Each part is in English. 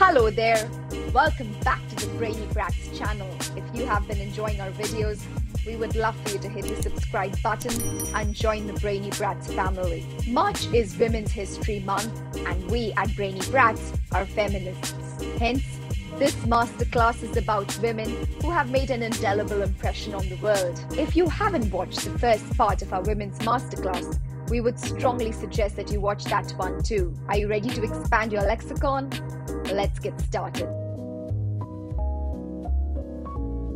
Hello there. Welcome back to the Brainy Brats channel. If you have been enjoying our videos, we would love for you to hit the subscribe button and join the Brainy Brats family. March is Women's History Month, and we at Brainy Brats are feminists. Hence, this masterclass is about women who have made an indelible impression on the world. If you haven't watched the first part of our women's masterclass, we would strongly suggest that you watch that one too. Are you ready to expand your lexicon? Let's get started.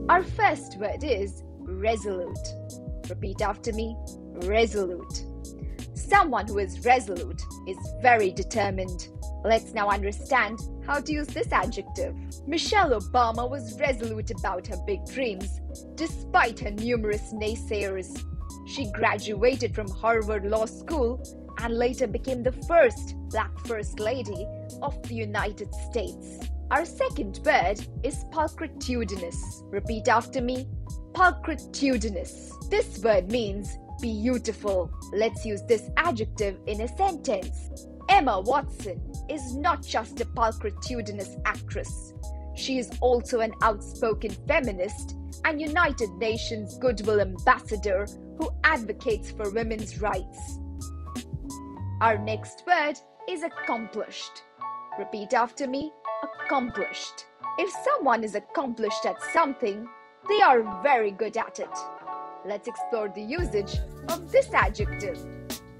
Our first word is resolute. Repeat after me resolute. Someone who is resolute is very determined. Let's now understand how to use this adjective. Michelle Obama was resolute about her big dreams, despite her numerous naysayers. She graduated from Harvard Law School and later became the first Black First Lady of the United States. Our second word is pulchritudinous. Repeat after me pulchritudinous. This word means beautiful. Let's use this adjective in a sentence. Emma Watson is not just a pulchritudinous actress. She is also an outspoken feminist and United Nations Goodwill Ambassador who advocates for women's rights. Our next word is accomplished. Repeat after me accomplished. If someone is accomplished at something, they are very good at it. Let's explore the usage of this adjective.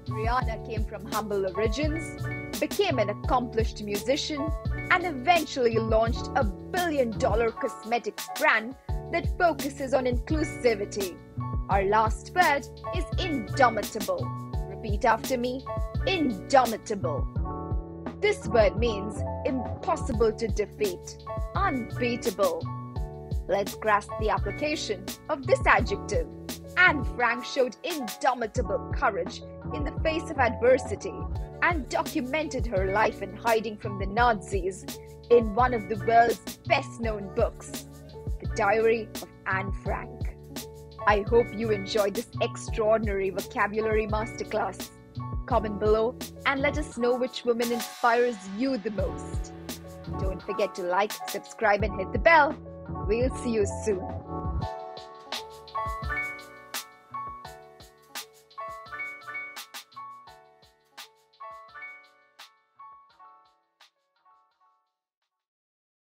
Rihanna came from humble origins, became an accomplished musician, and eventually launched a billion dollar cosmetics brand that focuses on inclusivity. Our last word is indomitable. Repeat after me indomitable. This word means impossible to defeat, unbeatable. Let's grasp the application of this adjective. Anne Frank showed indomitable courage in the face of adversity and documented her life in hiding from the Nazis in one of the world's best known books, The Diary of Anne Frank. I hope you enjoyed this extraordinary vocabulary masterclass. Comment below and let us know which woman inspires you the most. Don't forget to like, subscribe, and hit the bell. We'll see you soon.